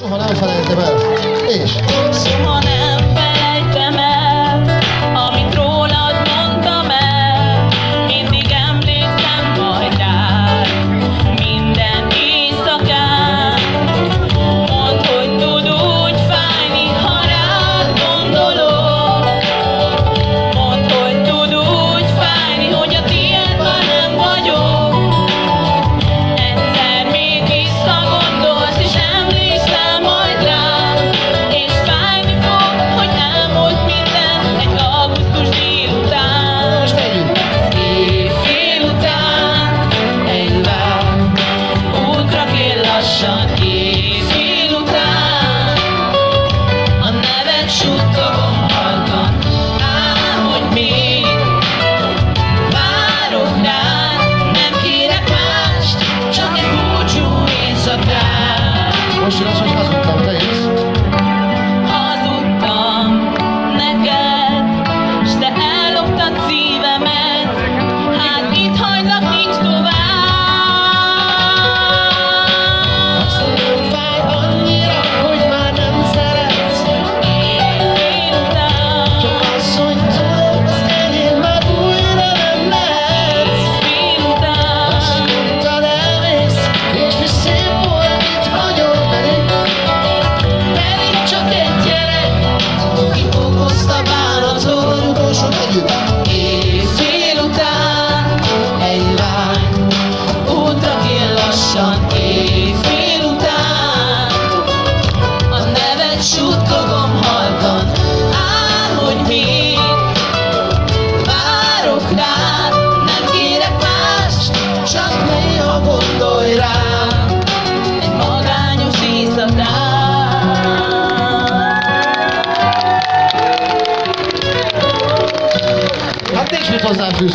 祝贺大家我是乔丹杰克艾斯 tirar fazendo pousar, viu,